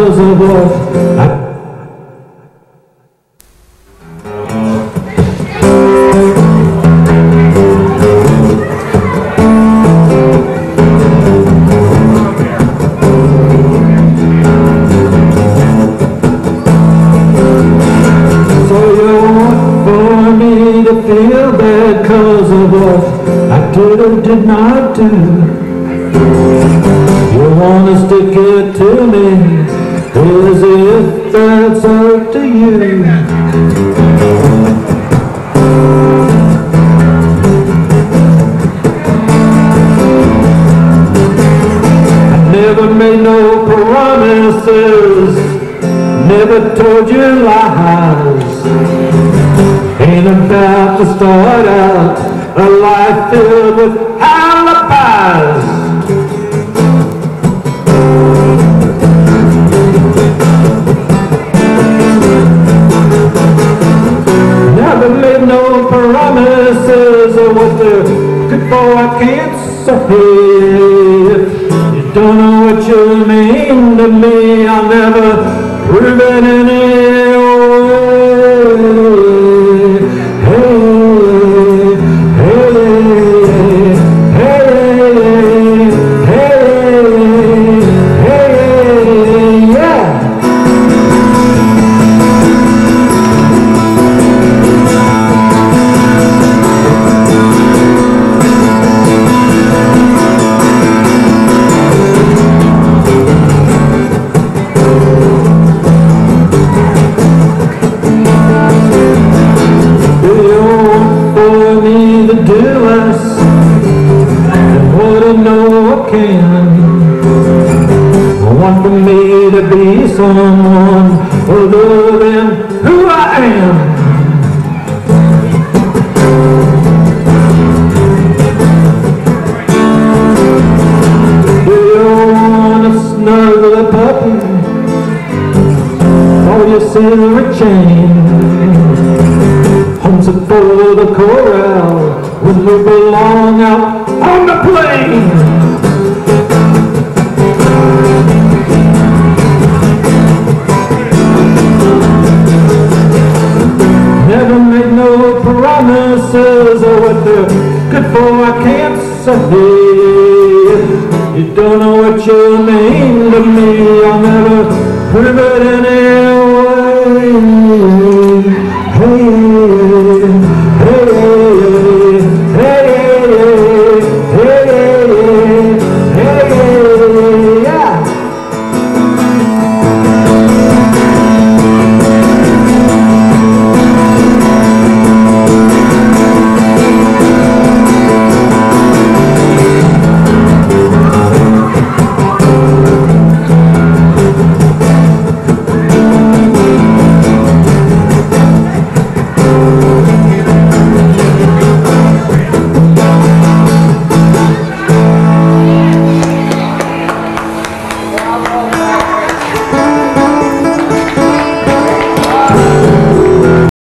miles of to feel bad cause of what I could have did not do. You want us to get to me as if that's up to you. I never made no promises, never told you lies. Ain't about to start out a life filled with alibis. Promises what they're good. I can't say. You don't know what you mean to me. I'll never prove it someone other than who I am? Do you want to snuggle a puppy or your silver chain? Homes are full of the corral when we promises are what they're good for. I can't say You don't know what you mean to me. I'll never prove it anyway.